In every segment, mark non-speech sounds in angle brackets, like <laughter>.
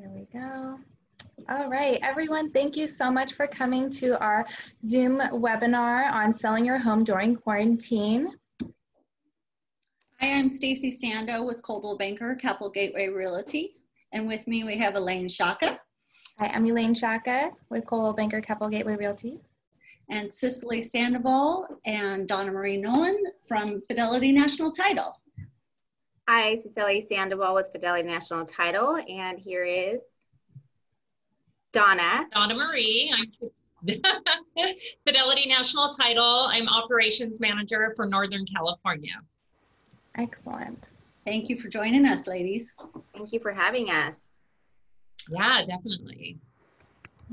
There we go. All right, everyone, thank you so much for coming to our Zoom webinar on selling your home during quarantine. Hi, I'm Stacy Sando with Coldwell Banker Capital Gateway Realty. And with me, we have Elaine Sciacca. Hi, I'm Elaine Sciacca with Coldwell Banker Capital Gateway Realty. And Cicely Sandoval and Donna Marie Nolan from Fidelity National Title. Hi, Cecilia Sandoval with Fidelity National Title, and here is Donna. Donna Marie. I'm <laughs> Fidelity National Title. I'm Operations Manager for Northern California. Excellent. Thank you for joining us, ladies. Thank you for having us. Yeah, definitely.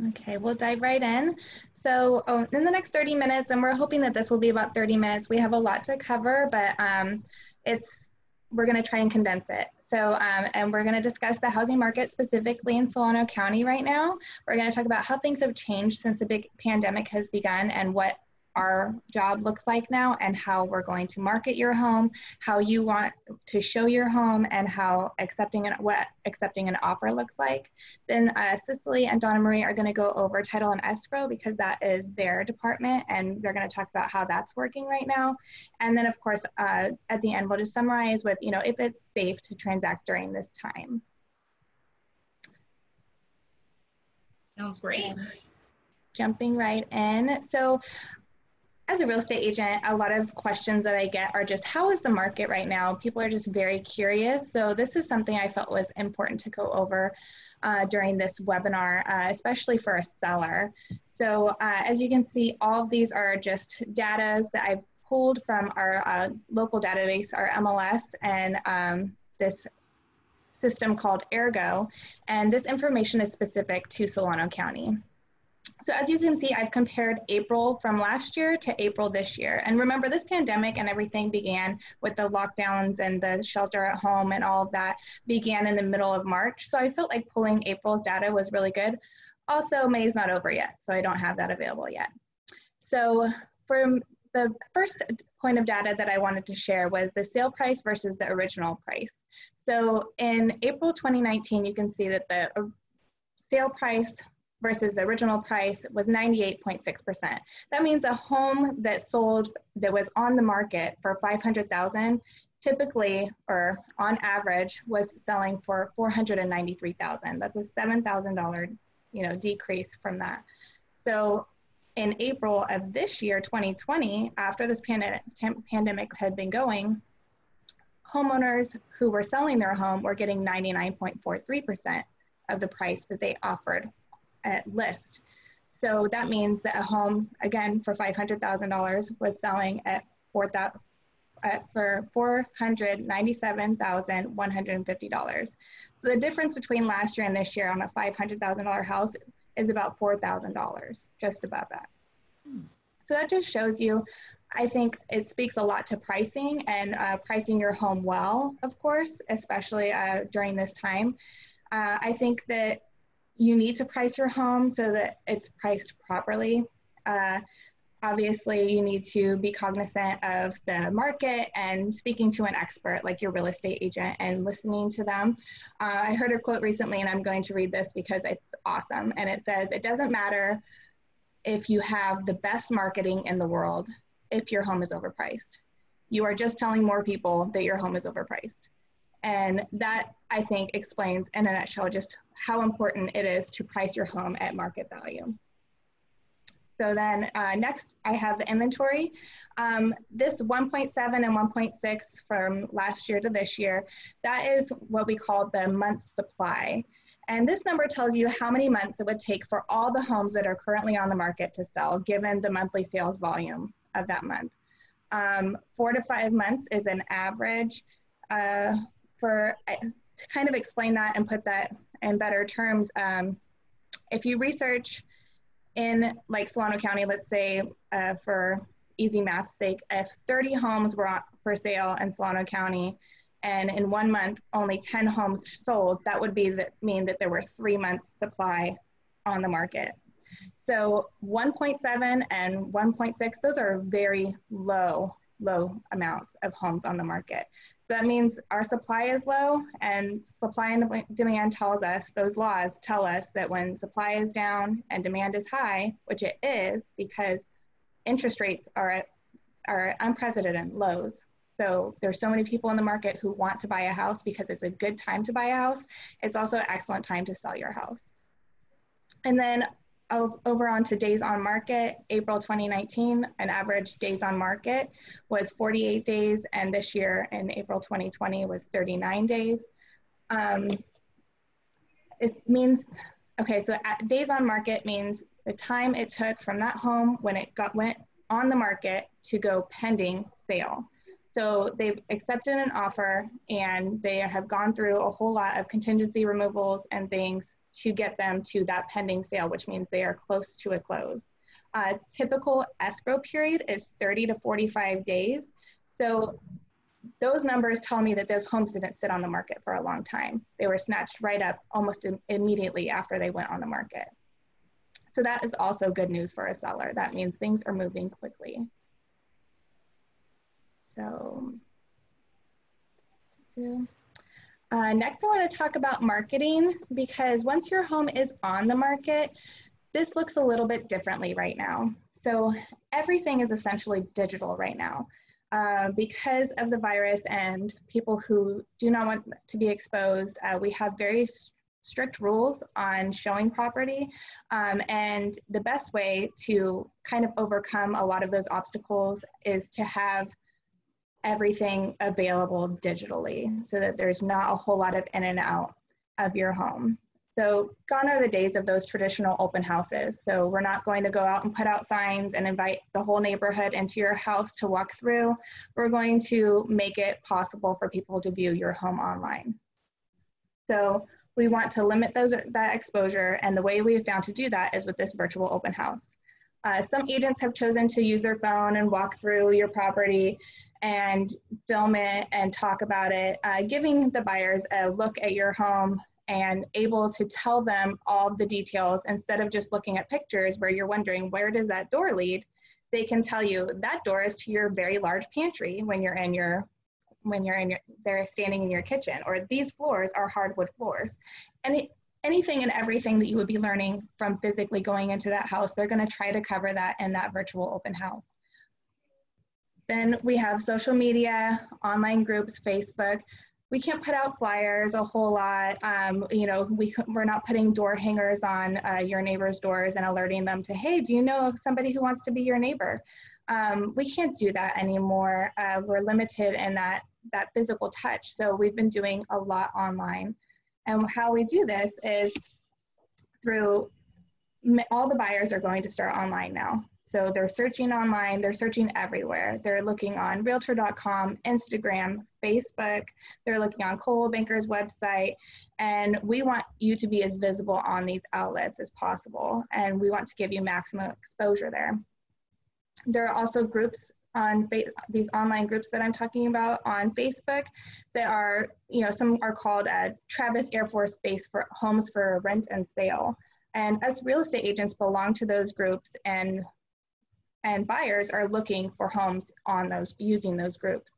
Okay, we'll dive right in. So oh, in the next 30 minutes, and we're hoping that this will be about 30 minutes, we have a lot to cover, but um, it's we're going to try and condense it. So, um, and we're going to discuss the housing market specifically in Solano County right now. We're going to talk about how things have changed since the big pandemic has begun and what our job looks like now and how we're going to market your home, how you want to show your home, and how accepting an what accepting an offer looks like. Then uh, Cicely and Donna Marie are going to go over title and escrow because that is their department, and they're going to talk about how that's working right now. And then, of course, uh, at the end, we'll just summarize with you know if it's safe to transact during this time. Sounds great. Jumping right in. So as a real estate agent, a lot of questions that I get are just how is the market right now? People are just very curious. So this is something I felt was important to go over uh, during this webinar, uh, especially for a seller. So uh, as you can see, all of these are just data that I've pulled from our uh, local database, our MLS, and um, this system called Ergo. And this information is specific to Solano County. So as you can see, I've compared April from last year to April this year. And remember, this pandemic and everything began with the lockdowns and the shelter at home and all of that began in the middle of March. So I felt like pulling April's data was really good. Also, May is not over yet, so I don't have that available yet. So for the first point of data that I wanted to share was the sale price versus the original price. So in April 2019, you can see that the uh, sale price versus the original price was 98.6%. That means a home that sold that was on the market for 500,000 typically or on average was selling for 493,000. That's a $7,000, you know, decrease from that. So in April of this year, 2020, after this pandemic, pandemic had been going, homeowners who were selling their home were getting 99.43% of the price that they offered at list. So that means that a home, again, for $500,000 was selling at 4000 uh, for $497,150. So the difference between last year and this year on a $500,000 house is about $4,000, just about that. Hmm. So that just shows you, I think it speaks a lot to pricing and uh, pricing your home well, of course, especially uh, during this time. Uh, I think that you need to price your home so that it's priced properly. Uh, obviously, you need to be cognizant of the market and speaking to an expert like your real estate agent and listening to them. Uh, I heard a quote recently, and I'm going to read this because it's awesome. And it says, It doesn't matter if you have the best marketing in the world if your home is overpriced. You are just telling more people that your home is overpriced. And that I think explains in a nutshell just how important it is to price your home at market value. So then uh, next I have the inventory. Um, this 1.7 and 1.6 from last year to this year, that is what we call the month supply. And this number tells you how many months it would take for all the homes that are currently on the market to sell, given the monthly sales volume of that month. Um, four to five months is an average. Uh, for uh, to kind of explain that and put that in better terms, um, if you research in like Solano County, let's say uh, for easy math sake, if 30 homes were for sale in Solano County and in one month only 10 homes sold, that would be that mean that there were three months supply on the market. So 1.7 and 1.6, those are very low, low amounts of homes on the market. So that means our supply is low and supply and demand tells us, those laws tell us that when supply is down and demand is high, which it is because interest rates are at are unprecedented lows. So there's so many people in the market who want to buy a house because it's a good time to buy a house. It's also an excellent time to sell your house. And then over on to days on market, April 2019, an average days on market was 48 days, and this year in April 2020 was 39 days. Um, it means, okay, so days on market means the time it took from that home when it got went on the market to go pending sale. So they've accepted an offer and they have gone through a whole lot of contingency removals and things to get them to that pending sale, which means they are close to a close. Uh, typical escrow period is 30 to 45 days. So those numbers tell me that those homes didn't sit on the market for a long time. They were snatched right up almost immediately after they went on the market. So that is also good news for a seller. That means things are moving quickly. So, uh, next, I want to talk about marketing because once your home is on the market, this looks a little bit differently right now. So everything is essentially digital right now. Uh, because of the virus and people who do not want to be exposed, uh, we have very strict rules on showing property. Um, and the best way to kind of overcome a lot of those obstacles is to have everything available digitally so that there's not a whole lot of in and out of your home. So gone are the days of those traditional open houses. So we're not going to go out and put out signs and invite the whole neighborhood into your house to walk through. We're going to make it possible for people to view your home online. So we want to limit those that exposure and the way we have found to do that is with this virtual open house. Uh, some agents have chosen to use their phone and walk through your property and film it and talk about it, uh, giving the buyers a look at your home and able to tell them all the details. Instead of just looking at pictures where you're wondering where does that door lead? they can tell you that door is to your very large pantry when you're in your when you're in your they're standing in your kitchen or these floors are hardwood floors. Any anything and everything that you would be learning from physically going into that house they're going to try to cover that in that virtual open house then we have social media, online groups, Facebook. We can't put out flyers a whole lot. Um, you know, we, we're not putting door hangers on uh, your neighbor's doors and alerting them to, hey, do you know somebody who wants to be your neighbor? Um, we can't do that anymore. Uh, we're limited in that, that physical touch. So we've been doing a lot online. And how we do this is through all the buyers are going to start online now. So they're searching online, they're searching everywhere. They're looking on realtor.com, Instagram, Facebook, they're looking on Coldwell Banker's website, and we want you to be as visible on these outlets as possible, and we want to give you maximum exposure there. There are also groups on these online groups that I'm talking about on Facebook that are, you know, some are called uh, Travis Air Force Base for Homes for Rent and Sale. And us real estate agents belong to those groups and and buyers are looking for homes on those using those groups.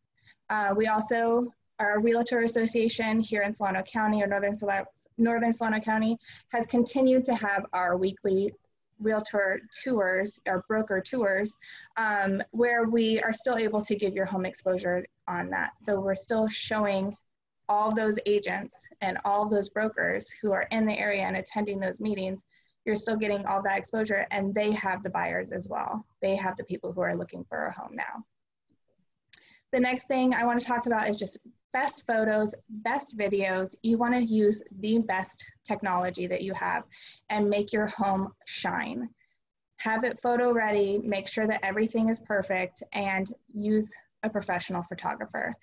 Uh, we also, our Realtor Association here in Solano County or Northern, Solano, Northern Solano County has continued to have our weekly realtor tours or broker tours um, where we are still able to give your home exposure on that. So we're still showing all those agents and all those brokers who are in the area and attending those meetings you're still getting all that exposure and they have the buyers as well. They have the people who are looking for a home now. The next thing I want to talk about is just best photos, best videos. You want to use the best technology that you have and make your home shine. Have it photo ready, make sure that everything is perfect, and use a professional photographer.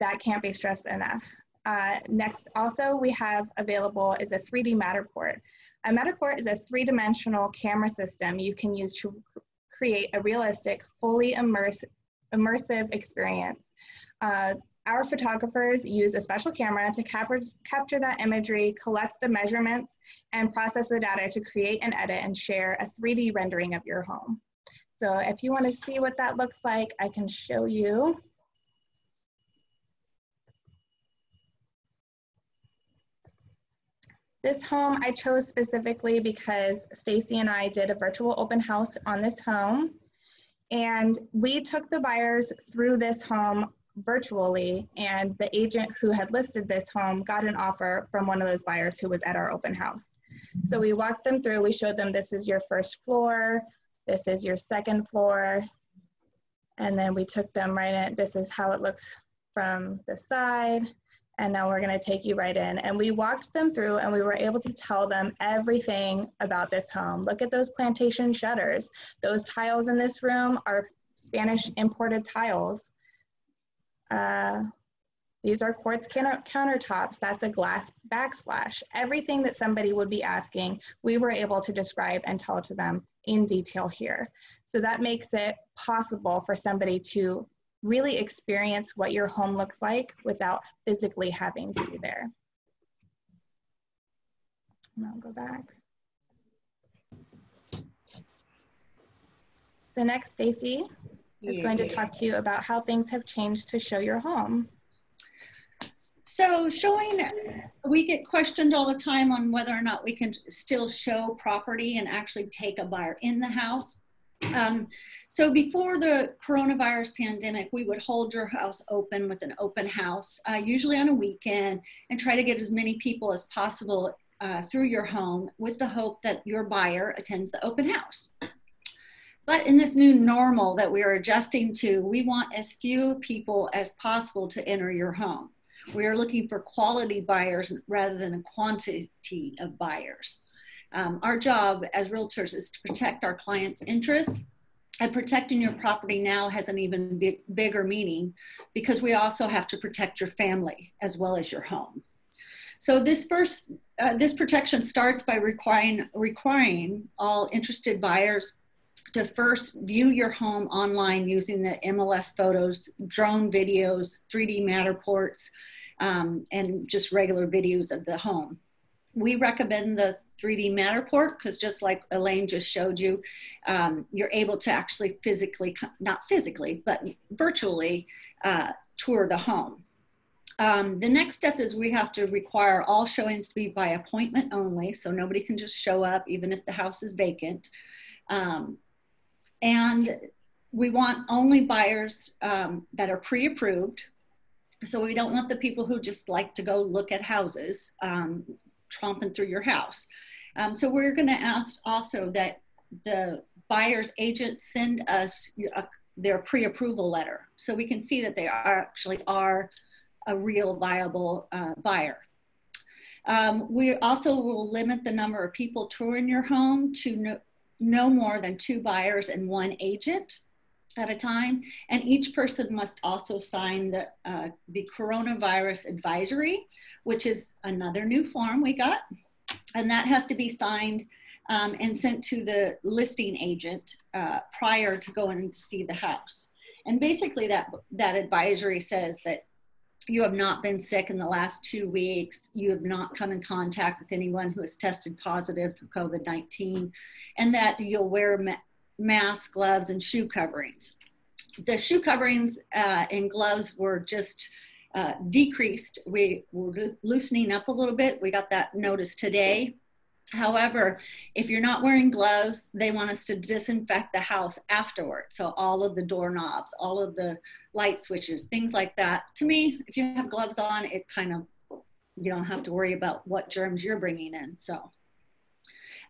That can't be stressed enough. Uh, next, also, we have available is a 3D Matterport. A Matterport is a three-dimensional camera system you can use to create a realistic, fully immerse, immersive experience. Uh, our photographers use a special camera to capture, capture that imagery, collect the measurements, and process the data to create and edit and share a 3D rendering of your home. So if you wanna see what that looks like, I can show you. This home I chose specifically because Stacy and I did a virtual open house on this home. And we took the buyers through this home virtually and the agent who had listed this home got an offer from one of those buyers who was at our open house. So we walked them through, we showed them this is your first floor, this is your second floor, and then we took them right in, this is how it looks from the side, and now we're gonna take you right in. And we walked them through and we were able to tell them everything about this home. Look at those plantation shutters. Those tiles in this room are Spanish imported tiles. Uh, these are quartz countertops. That's a glass backsplash. Everything that somebody would be asking, we were able to describe and tell to them in detail here. So that makes it possible for somebody to really experience what your home looks like without physically having to be there. And I'll go back. So next, Stacy is going to talk to you about how things have changed to show your home. So showing, we get questioned all the time on whether or not we can still show property and actually take a buyer in the house. Um, so before the coronavirus pandemic, we would hold your house open with an open house, uh, usually on a weekend, and try to get as many people as possible uh, through your home with the hope that your buyer attends the open house. But in this new normal that we are adjusting to, we want as few people as possible to enter your home. We are looking for quality buyers rather than a quantity of buyers. Um, our job as realtors is to protect our clients' interests and protecting your property now has an even big, bigger meaning because we also have to protect your family as well as your home. So this first, uh, this protection starts by requiring, requiring all interested buyers to first view your home online using the MLS photos, drone videos, 3D Matterports, um, and just regular videos of the home. We recommend the 3D Matterport because just like Elaine just showed you, um, you're able to actually physically, not physically, but virtually uh, tour the home. Um, the next step is we have to require all showings to be by appointment only, so nobody can just show up even if the house is vacant. Um, and we want only buyers um, that are pre-approved so we don't want the people who just like to go look at houses um, tromping through your house. Um, so we're going to ask also that the buyer's agent send us a, their pre-approval letter so we can see that they are actually are a real viable uh, buyer. Um, we also will limit the number of people touring your home to no, no more than two buyers and one agent at a time. And each person must also sign the, uh, the coronavirus advisory, which is another new form we got. And that has to be signed um, and sent to the listing agent uh, prior to going to see the house. And basically that, that advisory says that you have not been sick in the last two weeks, you have not come in contact with anyone who has tested positive for COVID-19, and that you'll wear masks, gloves, and shoe coverings. The shoe coverings uh, and gloves were just uh, decreased. We were loosening up a little bit. We got that notice today. However, if you're not wearing gloves, they want us to disinfect the house afterward. So all of the doorknobs, all of the light switches, things like that. To me, if you have gloves on, it kind of, you don't have to worry about what germs you're bringing in. So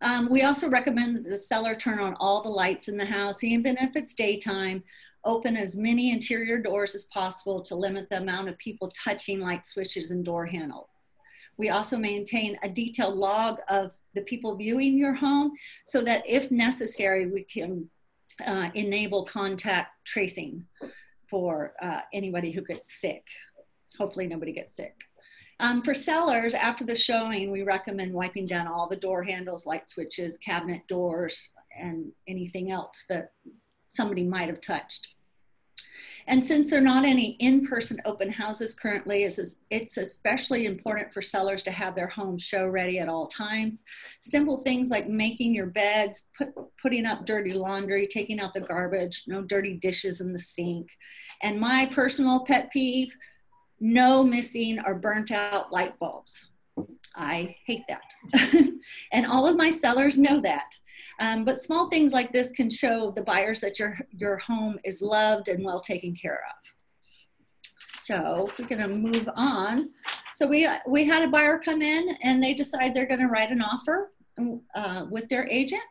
um, we also recommend that the seller turn on all the lights in the house, even if it's daytime, open as many interior doors as possible to limit the amount of people touching light switches and door handles. We also maintain a detailed log of the people viewing your home so that if necessary, we can uh, enable contact tracing for uh, anybody who gets sick. Hopefully nobody gets sick. Um, for sellers, after the showing, we recommend wiping down all the door handles, light switches, cabinet doors, and anything else that somebody might have touched. And since there are not any in-person open houses currently, it's especially important for sellers to have their home show ready at all times. Simple things like making your beds, put, putting up dirty laundry, taking out the garbage, no dirty dishes in the sink. And my personal pet peeve, no missing or burnt out light bulbs. I hate that. <laughs> and all of my sellers know that. Um, but small things like this can show the buyers that your, your home is loved and well taken care of. So we're gonna move on. So we, we had a buyer come in and they decide they're gonna write an offer uh, with their agent.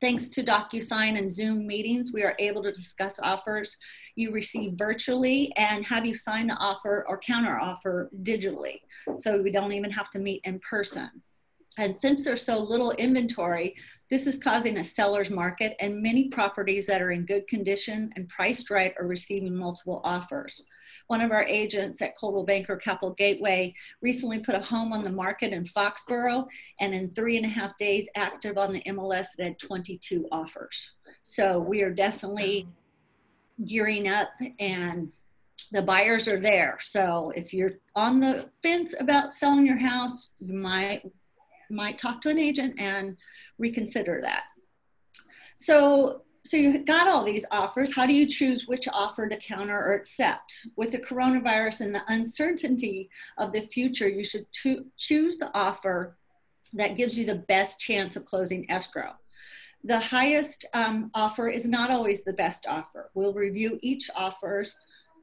Thanks to DocuSign and Zoom meetings, we are able to discuss offers you receive virtually and have you sign the offer or counter offer digitally. So we don't even have to meet in person. And since there's so little inventory, this is causing a seller's market and many properties that are in good condition and priced right are receiving multiple offers. One of our agents at Coldwell Banker Capital Gateway recently put a home on the market in Foxborough and in three and a half days active on the MLS it had 22 offers. So we are definitely gearing up and the buyers are there. So if you're on the fence about selling your house, you might might talk to an agent and reconsider that. So, so you got all these offers. How do you choose which offer to counter or accept? With the coronavirus and the uncertainty of the future, you should cho choose the offer that gives you the best chance of closing escrow. The highest um, offer is not always the best offer. We'll review each offers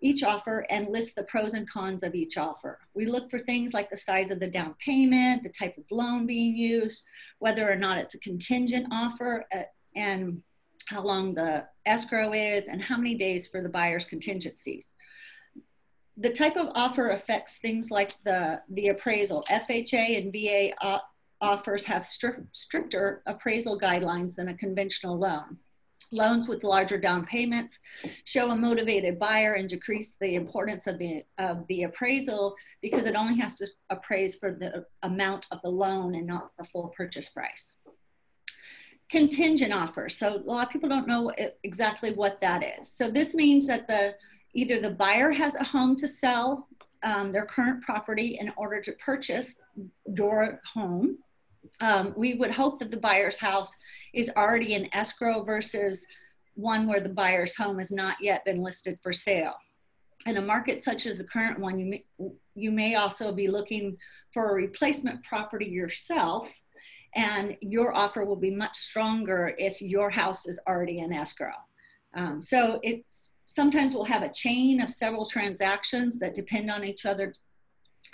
each offer and list the pros and cons of each offer. We look for things like the size of the down payment, the type of loan being used, whether or not it's a contingent offer, uh, and how long the escrow is, and how many days for the buyer's contingencies. The type of offer affects things like the, the appraisal. FHA and VA offers have stri stricter appraisal guidelines than a conventional loan. Loans with larger down payments show a motivated buyer and decrease the importance of the, of the appraisal because it only has to appraise for the amount of the loan and not the full purchase price. Contingent offers. So a lot of people don't know exactly what that is. So this means that the either the buyer has a home to sell um, their current property in order to purchase your home um, we would hope that the buyer's house is already in escrow versus one where the buyer's home has not yet been listed for sale. In a market such as the current one, you may, you may also be looking for a replacement property yourself, and your offer will be much stronger if your house is already in escrow. Um, so it's sometimes we'll have a chain of several transactions that depend on each other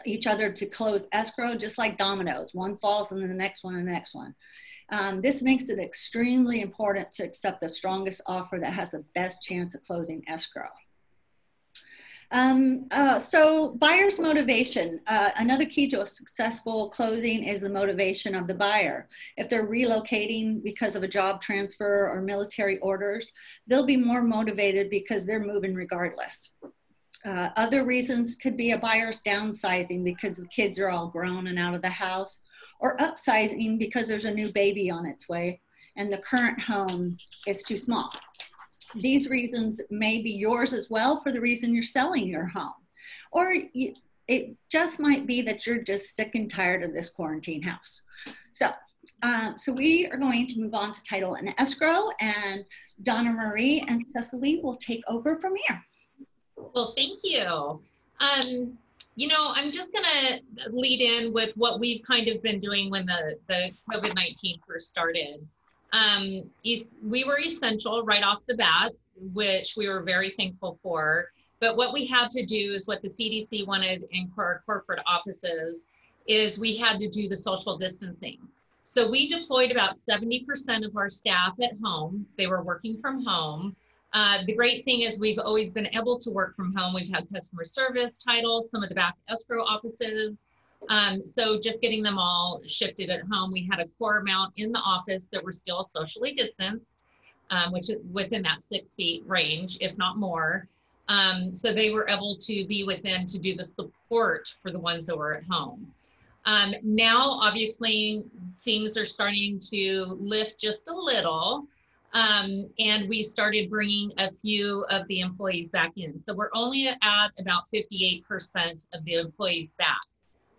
each other to close escrow, just like dominoes. One falls and then the next one and the next one. Um, this makes it extremely important to accept the strongest offer that has the best chance of closing escrow. Um, uh, so buyer's motivation, uh, another key to a successful closing is the motivation of the buyer. If they're relocating because of a job transfer or military orders, they'll be more motivated because they're moving regardless. Uh, other reasons could be a buyer's downsizing because the kids are all grown and out of the house, or upsizing because there's a new baby on its way and the current home is too small. These reasons may be yours as well for the reason you're selling your home. Or you, it just might be that you're just sick and tired of this quarantine house. So, uh, so we are going to move on to title and escrow, and Donna Marie and Cecily will take over from here. Well, thank you. Um, you know, I'm just going to lead in with what we've kind of been doing when the, the COVID 19 first started. Um, we were essential right off the bat, which we were very thankful for. But what we had to do is what the CDC wanted in our corporate offices is we had to do the social distancing. So we deployed about 70% of our staff at home. They were working from home. Uh, the great thing is we've always been able to work from home. We've had customer service titles, some of the back escrow offices. Um, so just getting them all shifted at home. We had a core amount in the office that were still socially distanced, um, which is within that six feet range, if not more. Um, so they were able to be within to do the support for the ones that were at home. Um, now, obviously, things are starting to lift just a little. Um, and we started bringing a few of the employees back in. So we're only at about 58% of the employees back.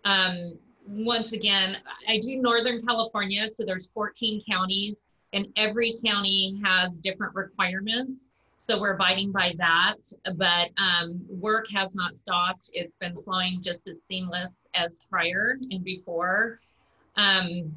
Um, once again, I do Northern California, so there's 14 counties, and every county has different requirements. So we're abiding by that, but um, work has not stopped. It's been flowing just as seamless as prior and before. Um,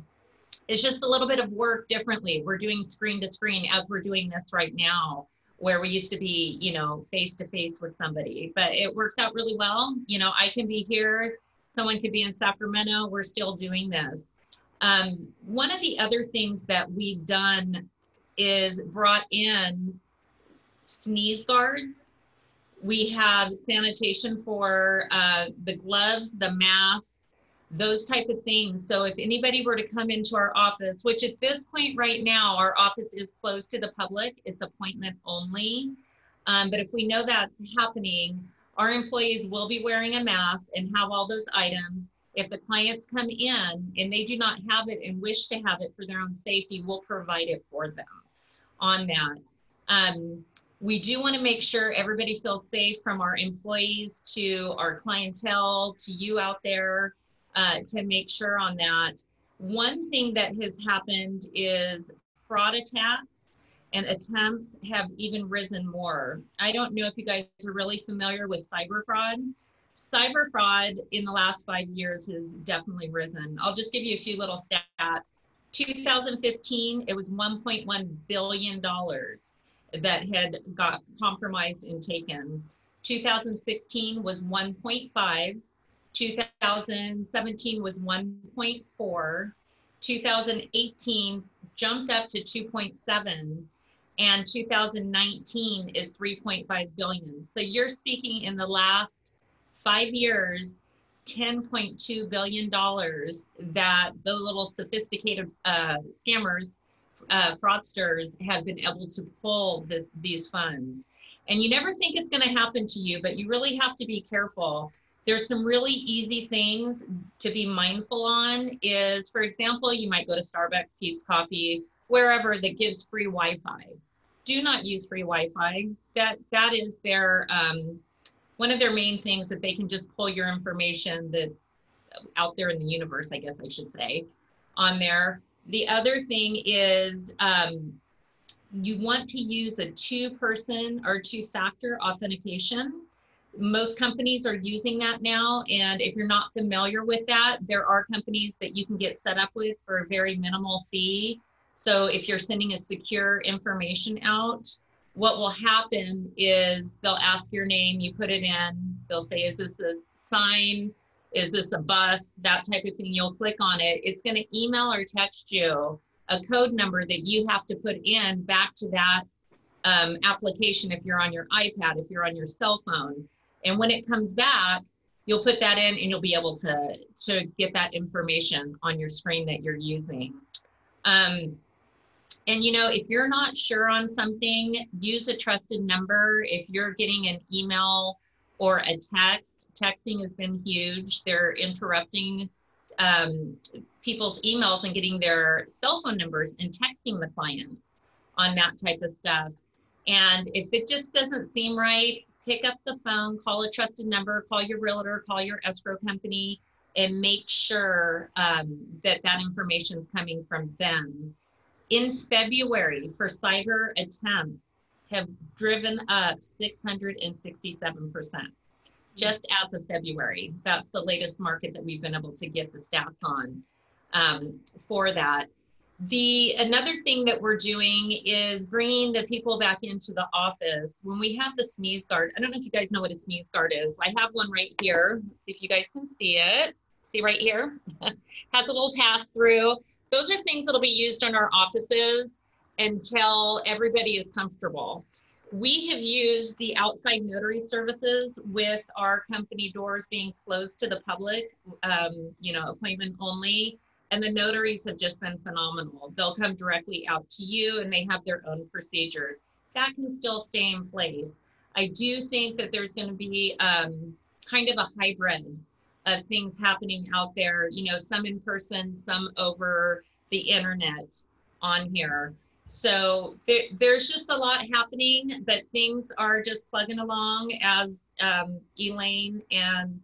it's just a little bit of work differently. We're doing screen to screen as we're doing this right now, where we used to be, you know, face to face with somebody, but it works out really well. You know, I can be here, someone could be in Sacramento, we're still doing this. Um, one of the other things that we've done is brought in sneeze guards. We have sanitation for uh, the gloves, the masks, those type of things. So if anybody were to come into our office, which at this point right now, our office is closed to the public, it's appointment only. Um, but if we know that's happening, our employees will be wearing a mask and have all those items. If the clients come in and they do not have it and wish to have it for their own safety, we'll provide it for them on that. Um, we do want to make sure everybody feels safe from our employees to our clientele to you out there uh, to make sure on that. One thing that has happened is fraud attacks and attempts have even risen more. I don't know if you guys are really familiar with cyber fraud. Cyber fraud in the last five years has definitely risen. I'll just give you a few little stats. 2015, it was 1.1 billion dollars that had got compromised and taken. 2016 was 1.5. 2017 was 1.4. 2018 jumped up to 2.7 and 2019 is 3.5 billion. So you're speaking in the last five years, 10.2 billion dollars that the little sophisticated uh, scammers, uh, fraudsters have been able to pull this these funds. And you never think it's going to happen to you, but you really have to be careful. There's some really easy things to be mindful on. Is for example, you might go to Starbucks, Peet's Coffee, wherever that gives free Wi-Fi do not use free Wi-Fi. That that is their um, one of their main things that they can just pull your information that's out there in the universe, I guess I should say, on there. The other thing is um, you want to use a two-person or two-factor authentication. Most companies are using that now, and if you're not familiar with that, there are companies that you can get set up with for a very minimal fee so if you're sending a secure information out, what will happen is they'll ask your name, you put it in, they'll say, is this a sign? Is this a bus? That type of thing. You'll click on it. It's going to email or text you a code number that you have to put in back to that um, application if you're on your iPad, if you're on your cell phone. And when it comes back, you'll put that in and you'll be able to, to get that information on your screen that you're using. Um, and you know, if you're not sure on something, use a trusted number. If you're getting an email or a text, texting has been huge. They're interrupting um, people's emails and getting their cell phone numbers and texting the clients on that type of stuff. And if it just doesn't seem right, pick up the phone, call a trusted number, call your realtor, call your escrow company, and make sure um, that that information is coming from them in February for cyber attempts have driven up 667% just as of February. That's the latest market that we've been able to get the stats on um, for that. The another thing that we're doing is bringing the people back into the office. When we have the sneeze guard, I don't know if you guys know what a sneeze guard is. I have one right here. Let's see if you guys can see it. See right here? <laughs> Has a little pass through. Those are things that'll be used in our offices until everybody is comfortable. We have used the outside notary services with our company doors being closed to the public, um, you know, appointment only. And the notaries have just been phenomenal. They'll come directly out to you and they have their own procedures. That can still stay in place. I do think that there's going to be um, kind of a hybrid of things happening out there, you know, some in person, some over the internet on here. So there, there's just a lot happening, but things are just plugging along as um, Elaine and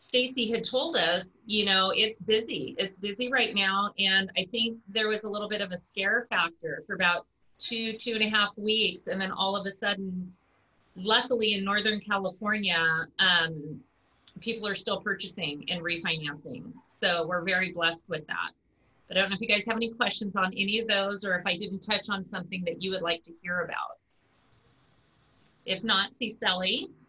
Stacy had told us, you know, it's busy. It's busy right now. And I think there was a little bit of a scare factor for about two, two and a half weeks. And then all of a sudden, luckily in Northern California, um, people are still purchasing and refinancing. So we're very blessed with that. But I don't know if you guys have any questions on any of those or if I didn't touch on something that you would like to hear about. If not, Cecily. Hey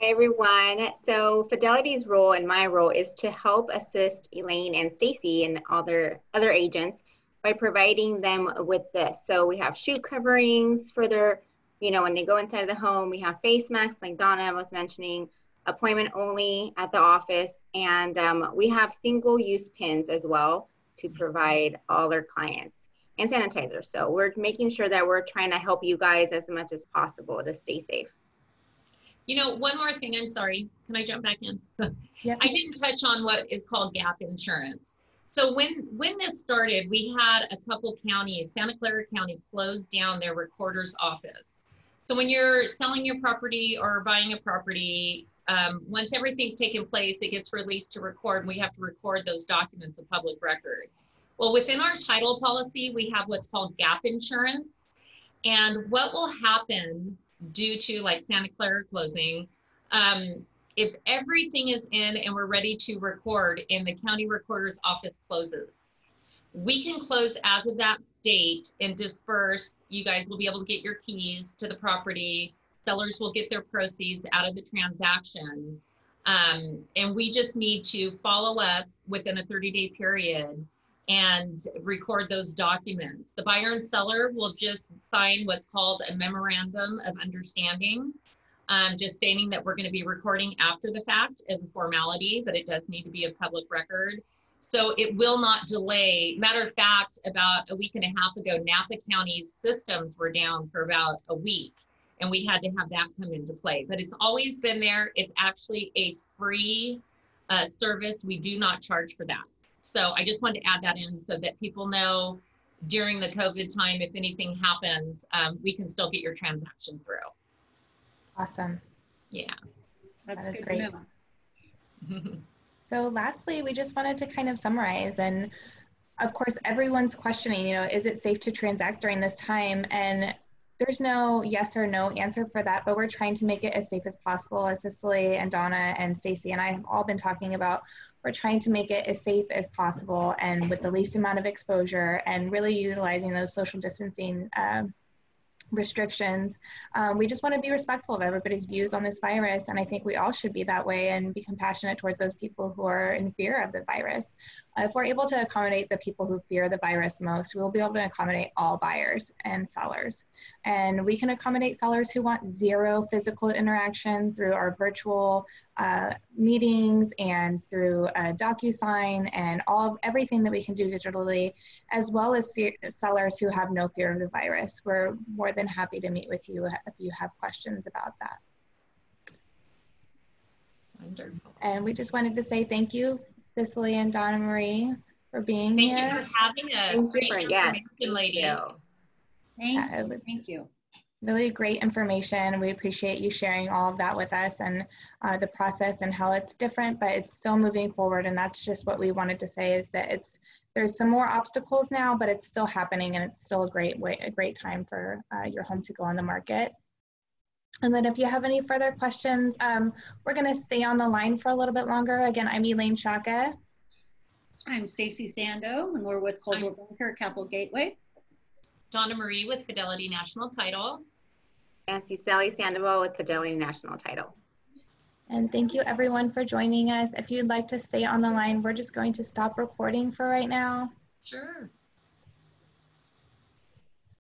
everyone. So Fidelity's role and my role is to help assist Elaine and Stacy and other other agents by providing them with this. So we have shoe coverings for their, you know, when they go inside of the home, we have face masks like Donna was mentioning, appointment only at the office, and um, we have single use pins as well to provide all our clients and sanitizer. So we're making sure that we're trying to help you guys as much as possible to stay safe. You know, one more thing, I'm sorry. Can I jump back in? <laughs> Yeah. I didn't touch on what is called gap insurance. So when when this started, we had a couple counties, Santa Clara County closed down their recorder's office. So when you're selling your property or buying a property, um, once everything's taken place, it gets released to record. And we have to record those documents of public record. Well, within our title policy, we have what's called gap insurance. And what will happen due to like Santa Clara closing, um, if everything is in and we're ready to record and the county recorder's office closes, we can close as of that date and disperse. You guys will be able to get your keys to the property. Sellers will get their proceeds out of the transaction. Um, and we just need to follow up within a 30 day period and record those documents. The buyer and seller will just sign what's called a memorandum of understanding, um, just stating that we're going to be recording after the fact as a formality, but it does need to be a public record. So it will not delay. Matter of fact, about a week and a half ago, Napa County's systems were down for about a week, and we had to have that come into play. But it's always been there. It's actually a free uh, service. We do not charge for that. So I just wanted to add that in so that people know during the COVID time, if anything happens, um, we can still get your transaction through. Awesome. Yeah. That's That is good great. <laughs> So lastly, we just wanted to kind of summarize and of course, everyone's questioning, you know, is it safe to transact during this time? And there's no yes or no answer for that, but we're trying to make it as safe as possible. As Cicely and Donna and Stacy and I have all been talking about, we're trying to make it as safe as possible and with the least amount of exposure and really utilizing those social distancing um, restrictions. Um, we just want to be respectful of everybody's views on this virus, and I think we all should be that way and be compassionate towards those people who are in fear of the virus. If we're able to accommodate the people who fear the virus most, we will be able to accommodate all buyers and sellers. And we can accommodate sellers who want zero physical interaction through our virtual uh, meetings and through uh, DocuSign and all of everything that we can do digitally, as well as se- sellers who have no fear of the virus. We're more than happy to meet with you if you have questions about that. Wonderful. And we just wanted to say thank you, Cicely and Donna Marie, for being Thank here. Thank you for having us. Thank you Great for- yes, information, thank ladies. you. Thank, Yeah, it thank you. really great information. We appreciate you sharing all of that with us and uh, the process and how it's different, but it's still moving forward. And that's just what we wanted to say is that it's there's some more obstacles now, but it's still happening and it's still a great way, a great time for uh, your home to go on the market. And then if you have any further questions, um, we're going to stay on the line for a little bit longer. Again, I'm Elaine Sciacca. I'm Stacy Sando, and we're with Coldwell Banker Capital Gateway. Donna Marie with Fidelity National Title. Nancy Sally Sandoval with Fidelity National Title. And thank you everyone for joining us. If you'd like to stay on the line, we're just going to stop recording for right now. Sure.